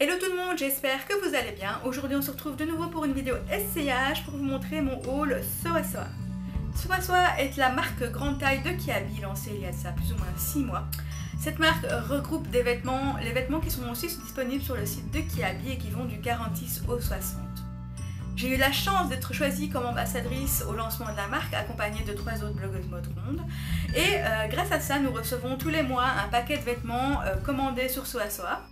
Hello tout le monde, j'espère que vous allez bien. Aujourd'hui on se retrouve de nouveau pour une vidéo essayage pour vous montrer mon haul Soa Soa. Soa Soa est la marque grande taille de Kiabi lancée il y a ça plus ou moins 6 mois. Cette marque regroupe des vêtements, les vêtements qui sont aussi disponibles sur le site de Kiabi et qui vont du 46 au 60. J'ai eu la chance d'être choisie comme ambassadrice au lancement de la marque, accompagnée de trois autres blogueuses mode ronde. Et euh, grâce à ça, nous recevons tous les mois un paquet de vêtements euh, commandés sur Soa Soa.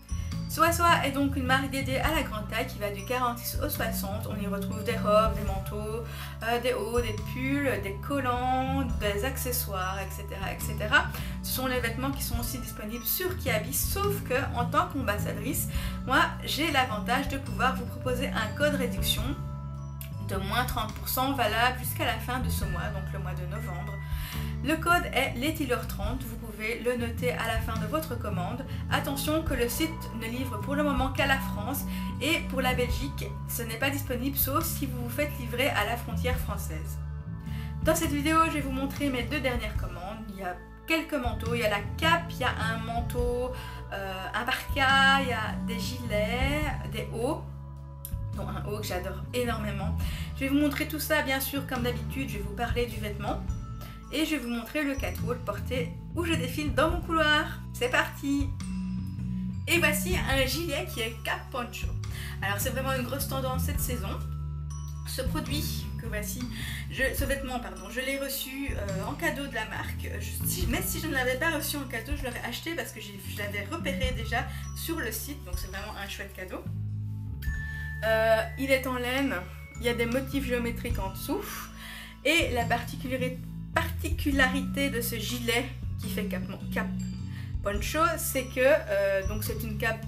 Soa Soa est donc une marque dédiée à la grande taille qui va du 46 au 60. On y retrouve des robes, des manteaux, euh, des hauts, des pulls, des collants, des accessoires, etc., etc. Ce sont les vêtements qui sont aussi disponibles sur Kiabi, sauf que en tant qu'ambassadrice, moi j'ai l'avantage de pouvoir vous proposer un code réduction de moins 30% valable jusqu'à la fin de ce mois, donc le mois de novembre. Le code est letileur30, vous le noter à la fin de votre commande. Attention que le site ne livre pour le moment qu'à la France et pour la Belgique, ce n'est pas disponible sauf si vous vous faites livrer à la frontière française. Dans cette vidéo, je vais vous montrer mes deux dernières commandes. Il y a quelques manteaux, il y a la cape, il y a un manteau, euh, un parka, il y a des gilets, des hauts dont un haut que j'adore énormément. Je vais vous montrer tout ça bien sûr comme d'habitude, je vais vous parler du vêtement et je vais vous montrer le catwalk porté où je défile dans mon couloir. C'est parti Et voici un gilet qui est cap poncho. Alors c'est vraiment une grosse tendance cette saison. Ce produit que voici, ce vêtement pardon, je l'ai reçu euh, en cadeau de la marque. Je, mais si je ne l'avais pas reçu en cadeau, je l'aurais acheté parce que je l'avais repéré déjà sur le site, donc c'est vraiment un chouette cadeau. Euh, il est en laine, il y a des motifs géométriques en dessous. Et la particularité de ce gilet qui fait cap, cap poncho, c'est que euh, donc c'est une cape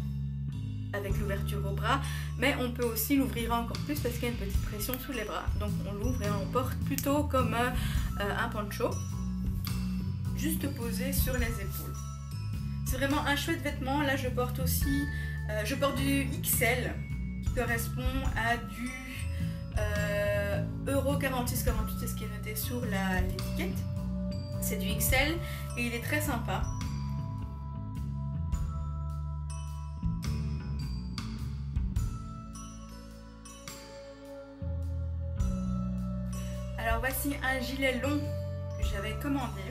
avec l'ouverture au bras, mais on peut aussi l'ouvrir encore plus parce qu'il y a une petite pression sous les bras. Donc on l'ouvre et on porte plutôt comme un, euh, un poncho, juste posé sur les épaules. C'est vraiment un chouette vêtement. Là je porte aussi, euh, je porte du XL qui correspond à du euh, Euro 46 48 c'est ce qui est noté sur l'étiquette. C'est du XL et il est très sympa. Alors voici un gilet long que j'avais commandé.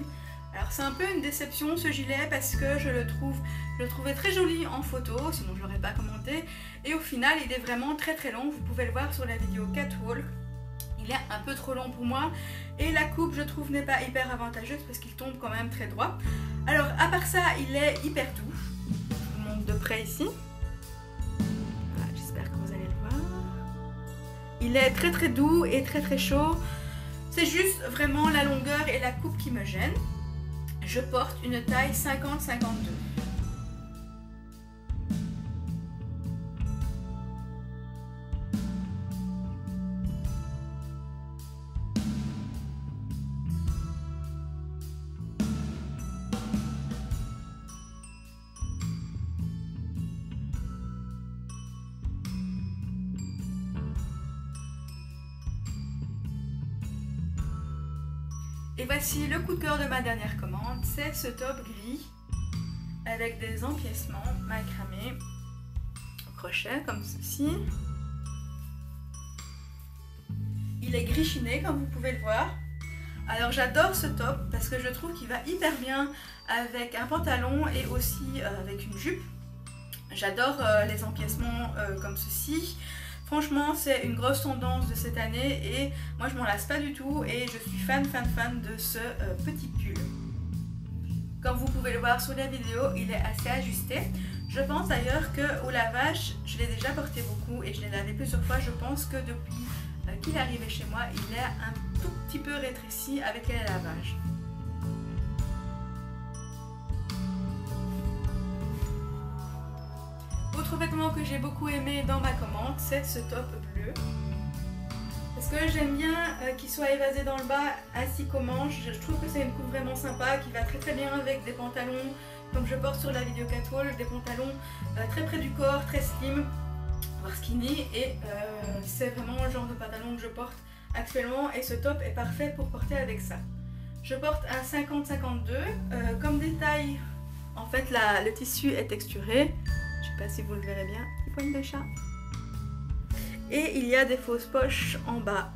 Alors c'est un peu une déception ce gilet parce que je le trouve, je le trouvais très joli en photo, sinon je l'aurais pas commenté. Et au final il est vraiment très très long, vous pouvez le voir sur la vidéo Catwalk. Il est un peu trop long pour moi et la coupe je trouve n'est pas hyper avantageuse parce qu'il tombe quand même très droit. Alors à part ça il est hyper doux. Je vous montre de près ici. J'espère que vous allez le voir. Il est très très doux et très très chaud. C'est juste vraiment la longueur et la coupe qui me gênent je porte une taille 50-52. Et voici le coup de cœur de ma dernière commande, c'est ce top gris avec des empiècements macramés au crochet comme ceci. Il est gris chiné comme vous pouvez le voir. Alors j'adore ce top parce que je trouve qu'il va hyper bien avec un pantalon et aussi euh, avec une jupe. J'adore euh, les empiècements euh, comme ceci. Franchement, c'est une grosse tendance de cette année et moi je m'en lasse pas du tout et je suis fan fan fan de ce euh, petit pull. Comme vous pouvez le voir sur la vidéo, il est assez ajusté. Je pense d'ailleurs qu'au lavage, je l'ai déjà porté beaucoup et je l'ai lavé plusieurs fois. Je pense que depuis euh, qu'il est arrivé chez moi, il est un tout petit peu rétréci avec le lavage. Que j'ai beaucoup aimé dans ma commande, c'est ce top bleu. Parce que j'aime bien euh, qu'il soit évasé dans le bas ainsi qu'aux manches. Je trouve que c'est une coupe vraiment sympa qui va très très bien avec des pantalons comme je porte sur la vidéo catwalk, des pantalons euh, très près du corps, très slim, voire skinny. Et euh, c'est vraiment le genre de pantalon que je porte actuellement et ce top est parfait pour porter avec ça. Je porte un 50-52. comme détail, en fait le tissu est texturé. Sais pas si vous le verrez bien, poignes de chat. Et il y a des fausses poches en bas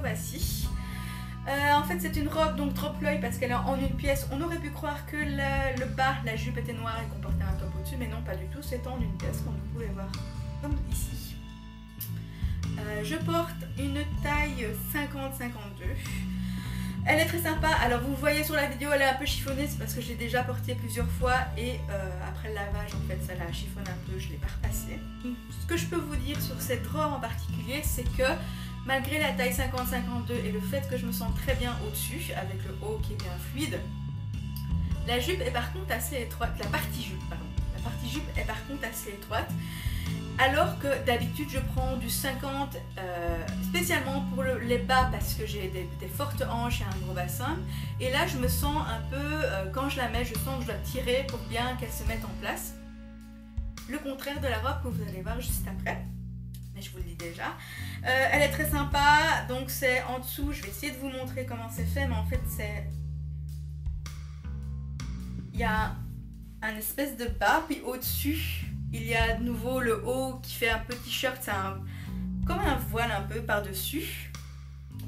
voici. Euh, en fait, c'est une robe donc trompe-l'œil parce qu'elle est en une pièce. On aurait pu croire que le bas, la jupe était noire et comportait un top au-dessus, mais non, pas du tout. C'est en une pièce, comme vous pouvez voir, comme ici. Euh, je porte une taille 50-52. Elle est très sympa. Alors vous voyez sur la vidéo, elle est un peu chiffonnée, c'est parce que je l'ai déjà portée plusieurs fois et euh, après le lavage, en fait, ça la chiffonne un peu, je l'ai pas repassée. Ce que je peux vous dire sur cette robe en particulier, c'est que malgré la taille 50-52 et le fait que je me sens très bien au-dessus, avec le haut qui est bien fluide, la jupe est par contre assez étroite, la partie jupe, pardon, la partie jupe est par contre assez étroite. Alors que d'habitude je prends du 50 euh, spécialement pour les bas parce que j'ai des, fortes hanches et un gros bassin. Et là je me sens un peu, euh, quand je la mets, je sens que je dois tirer pour bien qu'elle se mette en place. Le contraire de la robe que vous allez voir juste après. Je vous le dis déjà. Euh, elle est très sympa, donc c'est en dessous, je vais essayer de vous montrer comment c'est fait, mais en fait c'est... Il y a un espèce de bas, puis au-dessus, il y a de nouveau le haut qui fait un peu t-shirt, c'est comme un voile un peu par-dessus.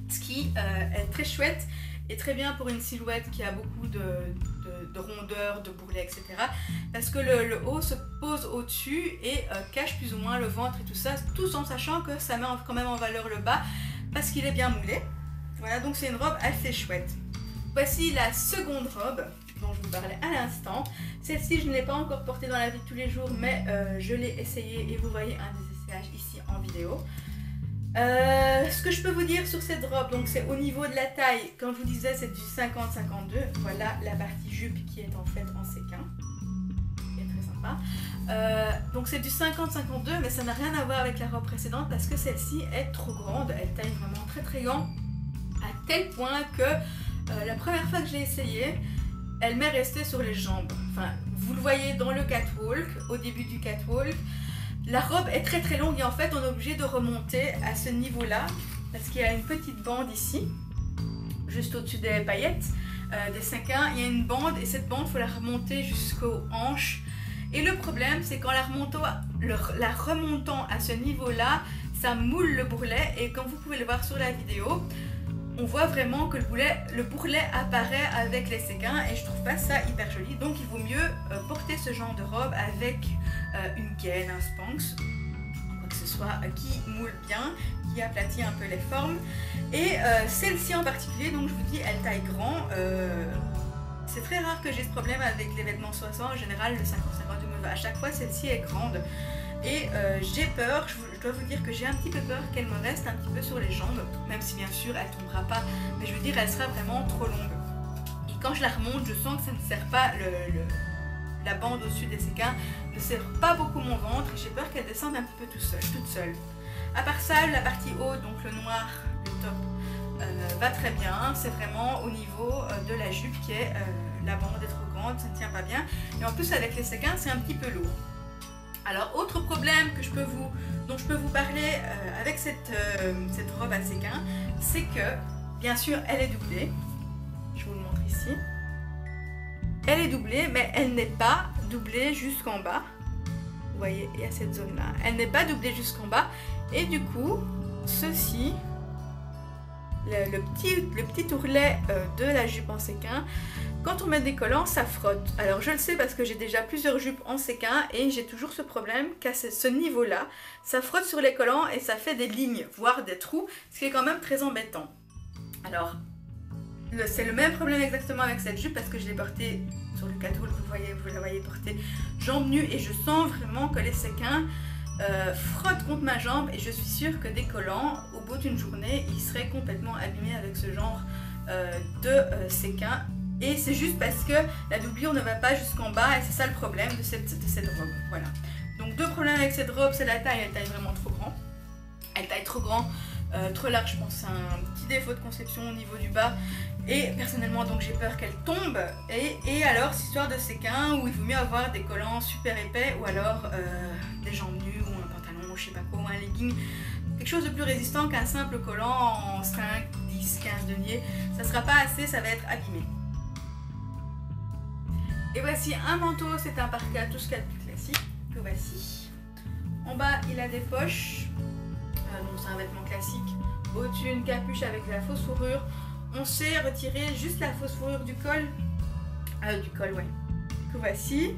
Ce qui euh, est très chouette et très bien pour une silhouette qui a beaucoup de, de, rondeur, de bourrelets, etc. Parce que le, haut se pose au-dessus et euh, cache plus ou moins le ventre et tout ça, tout en sachant que ça met quand même en valeur le bas parce qu'il est bien moulé. Voilà, donc c'est une robe assez chouette. Voici la seconde robe dont je vous parlais à l'instant. Celle-ci, je ne l'ai pas encore portée dans la vie de tous les jours, mais euh, je l'ai essayée et vous voyez un des essayages ici en vidéo. Euh, ce que je peux vous dire sur cette robe, donc c'est au niveau de la taille, comme je vous disais, c'est du 50-52. Voilà la partie jupe qui est en fait en séquin. Qui est très sympa. Euh, donc c'est du 50-52, mais ça n'a rien à voir avec la robe précédente parce que celle-ci est trop grande. Elle taille vraiment très très grand, à tel point que la première fois que j'ai essayé, elle m'est restée sur les jambes. Enfin, vous le voyez dans le catwalk, au début du catwalk. La robe est très très longue et en fait on est obligé de remonter à ce niveau-là parce qu'il y a une petite bande ici, juste au-dessus des paillettes, euh, des cinquins. Il y a une bande et cette bande, faut la remonter jusqu'aux hanches. Et le problème, c'est qu'en la remontant, à ce niveau-là, ça moule le bourrelet et comme vous pouvez le voir sur la vidéo, on voit vraiment que le, boulet, le bourrelet apparaît avec les séquins et je trouve pas ça hyper joli. Donc il vaut mieux euh, porter ce genre de robe avec une gaine, un spanx, quoi que ce soit, euh, qui moule bien, qui aplatit un peu les formes. Et celle-ci en particulier, donc je vous dis, elle taille grand. c'est très rare que j'ai ce problème avec les vêtements 60. En général, le 50-50 me va. À chaque fois, celle-ci est grande. Et j'ai peur, dois vous dire que j'ai un petit peu peur qu'elle me reste un petit peu sur les jambes, même si bien sûr elle tombera pas, mais je veux dire elle sera vraiment trop longue. Et quand je la remonte, je sens que ça ne sert pas le, la bande au-dessus des séquins ne sert pas beaucoup mon ventre et j'ai peur qu'elle descende un petit peu tout seul, toute seule. À part ça, la partie haute, donc le noir, le top, euh, va très bien. C'est vraiment au niveau euh, de la jupe qui est euh, la bande est trop grande, ça ne tient pas bien. Et en plus avec les séquins, c'est un petit peu lourd. Alors, autre problème que je peux vous, dont je peux vous parler avec cette, robe à séquin, c'est que, bien sûr, elle est doublée. Je vous le montre ici. Elle est doublée, mais elle n'est pas doublée jusqu'en bas. Vous voyez, il y a cette zone-là. Elle n'est pas doublée jusqu'en bas. Et du coup, ceci, le, petit, le petit ourlet euh, de la jupe en séquin, quand on met des collants, ça frotte. Alors je le sais parce que j'ai déjà plusieurs jupes en séquin et j'ai toujours ce problème qu'à ce niveau-là, ça frotte sur les collants et ça fait des lignes, voire des trous, ce qui est quand même très embêtant. Alors, c'est le même problème exactement avec cette jupe parce que je l'ai portée sur le catwalk, vous voyez, vous la voyez portée jambes nues et je sens vraiment que les séquins euh, frottent contre ma jambe et je suis sûre que des collants, au bout d'une journée, ils seraient complètement abîmés avec ce genre euh, de euh, séquins et c'est juste parce que la doublure ne va pas jusqu'en bas et c'est ça le problème de cette, robe. Voilà. Donc deux problèmes avec cette robe, c'est la taille, elle taille vraiment trop grand. Elle taille trop grand, trop large, je pense c'est un petit défaut de conception au niveau du bas. Et personnellement, donc j'ai peur qu'elle tombe. Et, alors, cette histoire de séquin où il vaut mieux avoir des collants super épais ou alors euh, des jambes nues ou un pantalon, je sais pas quoi, ou un legging. Quelque chose de plus résistant qu'un simple collant en 5, 10, 15 deniers. Ça sera pas assez, ça va être abîmé. Et voici un manteau, c'est un parka, tout ce qu'il y a de plus classique. Que voici. En bas, il a des poches. Euh, donc c'est un vêtement classique. Au-dessus, une capuche avec la fausse fourrure. On sait retirer juste la fausse fourrure du col. Euh, du col, ouais. Que voici.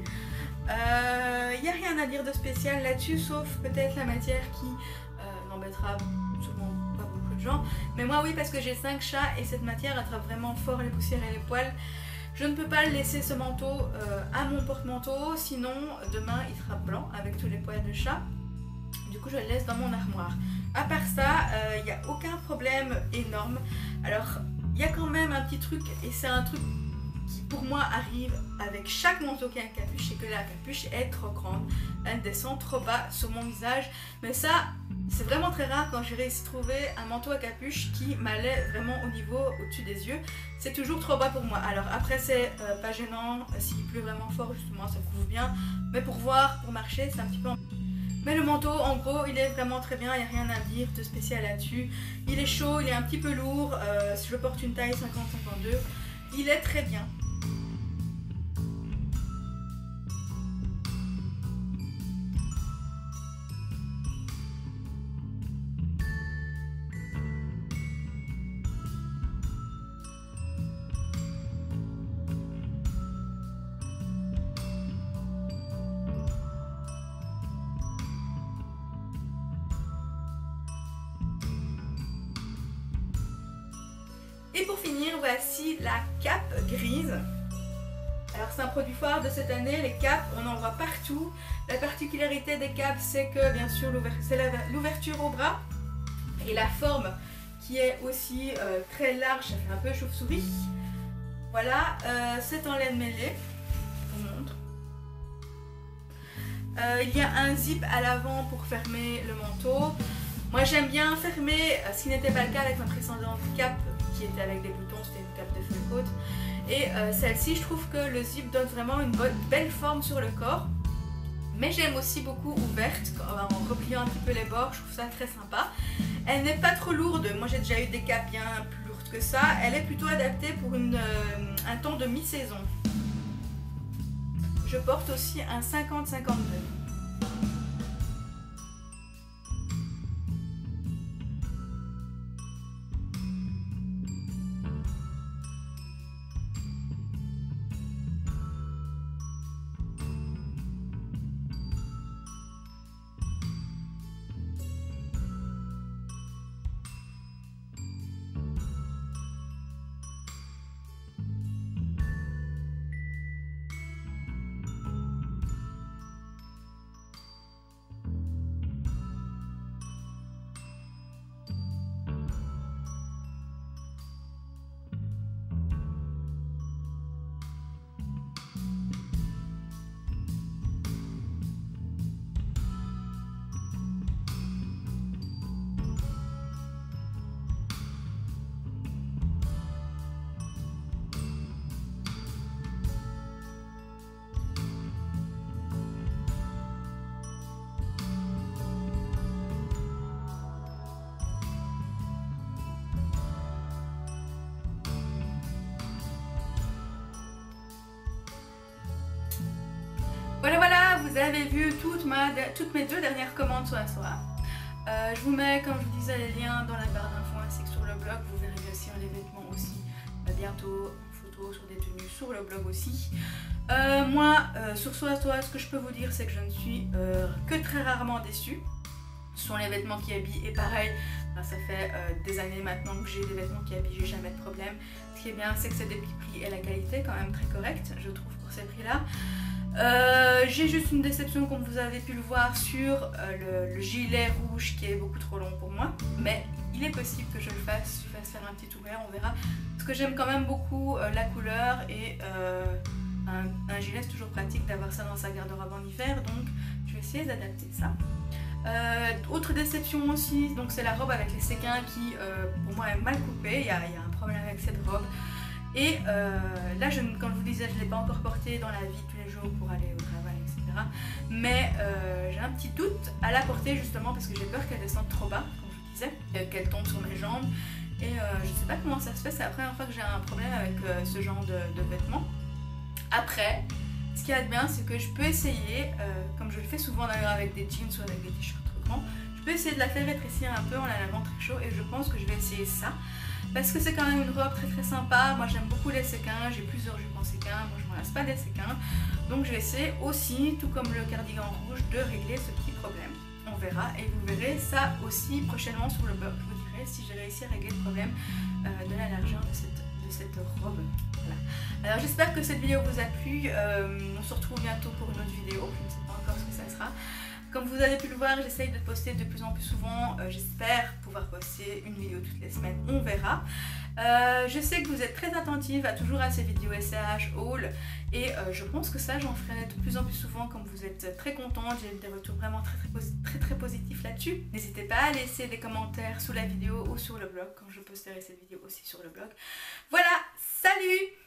Il euh, n'y a rien à dire de spécial là-dessus, sauf peut-être la matière qui euh, n'embêtera sûrement pas beaucoup de gens. Mais moi, oui, parce que j'ai 5 chats et cette matière attrape vraiment fort les poussières et les poils. Je ne peux pas laisser ce manteau à mon porte-manteau, sinon demain il sera blanc avec tous les poils de chat. Du coup, je le laisse dans mon armoire. À part ça, il n'y a aucun problème énorme. Alors, il y a quand même un petit truc, et c'est un truc qui pour moi arrive avec chaque manteau qui a une capuche, c'est que la capuche est trop grande, elle descend trop bas sur mon visage. Mais ça, c'est vraiment très rare quand j'ai réussi à trouver un manteau à capuche qui m'allait vraiment au niveau au-dessus des yeux. C'est toujours trop bas pour moi. Alors après, c'est euh, pas gênant, s'il pleut vraiment fort, justement, ça couvre bien. Mais pour voir, pour marcher, c'est un petit peu... Mais le manteau, en gros, il est vraiment très bien, il n'y a rien à dire de spécial là-dessus. Il est chaud, il est un petit peu lourd, euh, je porte une taille 50-52. Il est très bien. Et pour finir, voici la cape grise. Alors c'est un produit phare de cette année, les capes, on en voit partout. La particularité des capes, c'est que bien sûr c'est l'ouverture au bras et la forme qui est aussi euh, très large, ça fait un peu chauve-souris. Voilà, euh, c'est en laine mêlée, je vous montre. Euh, il y a un zip à l'avant pour fermer le manteau. Moi j'aime bien fermer, ce qui n'était pas le cas avec ma précédente cape qui était avec des boutons, c'était une cape de full coat. Et euh, celle-ci, je trouve que le zip donne vraiment une bonne, belle forme sur le corps. Mais j'aime aussi beaucoup ouverte, en repliant un petit peu les bords, je trouve ça très sympa. Elle n'est pas trop lourde, moi j'ai déjà eu des capes bien plus lourdes que ça. Elle est plutôt adaptée pour une, euh, un temps de mi-saison. Je porte aussi un 50-52. Toutes, mes deux dernières commandes sur la. Euh, je vous mets, comme je vous disais, les liens dans la barre d'infos ainsi que sur le blog. Vous verrez aussi les vêtements aussi euh, bientôt en photo sur des tenues sur le blog aussi. Euh, moi, sur Soa Soa, ce que je peux vous dire, c'est que je ne suis que très rarement déçue. Ce sont les vêtements qui habillent et pareil, ben, ça fait des années maintenant que j'ai des vêtements qui habillent, j'ai jamais de problème. Ce qui est bien, c'est que c'est des petits prix et la qualité quand même très correcte, je trouve, pour ces prix-là. Euh, j'ai juste une déception comme vous avez pu le voir sur euh, le, gilet rouge qui est beaucoup trop long pour moi. Mais il est possible que je le fasse, je fasse faire un petit ouvert, on verra. Parce que j'aime quand même beaucoup euh, la couleur et un, gilet c'est toujours pratique d'avoir ça dans sa garde-robe en hiver. Donc je vais essayer d'adapter ça. autre déception aussi, donc c'est la robe avec les séquins qui pour moi est mal coupée, il y, a, un problème avec cette robe. Et là, je, comme je vous disais, je ne l'ai pas encore portée dans la vie les pour aller au travail, etc. Mais j'ai un petit doute à la porter justement parce que j'ai peur qu'elle descende trop bas, comme je vous disais, qu'elle tombe sur mes jambes et euh, je sais pas comment ça se fait, c'est la première fois que j'ai un problème avec euh, ce genre de, vêtements. Après, ce qui est bien, c'est que je peux essayer, euh, comme je le fais souvent d'ailleurs avec des jeans ou avec des t-shirts trop grands, je peux essayer de la faire rétrécir un peu en la lavant très chaud et je pense que je vais essayer ça. Parce que c'est quand même une robe très très sympa, moi j'aime beaucoup les séquins, j'ai plusieurs jupes en séquins, moi je ne lasse pas des séquins. Donc je vais essayer aussi, tout comme le cardigan rouge, de régler ce petit problème. On verra et vous verrez ça aussi prochainement sur le blog si j'ai réussi à régler le problème euh, de la largeur de cette, robe. Alors j'espère que cette vidéo vous a plu. Euh, on se retrouve bientôt pour une autre vidéo. Je ne sais pas encore ce que ça sera. Comme vous avez pu le voir, j'essaye de poster de plus en plus souvent. Euh, j'espère pouvoir poster une vidéo toutes les semaines. On verra. Euh, je sais que vous êtes très attentive à toujours à ces vidéos SAH haul et euh, je pense que ça j'en ferai de plus en plus souvent comme vous êtes très contente, j'ai des retours vraiment très très, très, très positifs là-dessus. N'hésitez pas à laisser des commentaires sous la vidéo ou sur le blog quand je posterai cette vidéo aussi sur le blog. Voilà, salut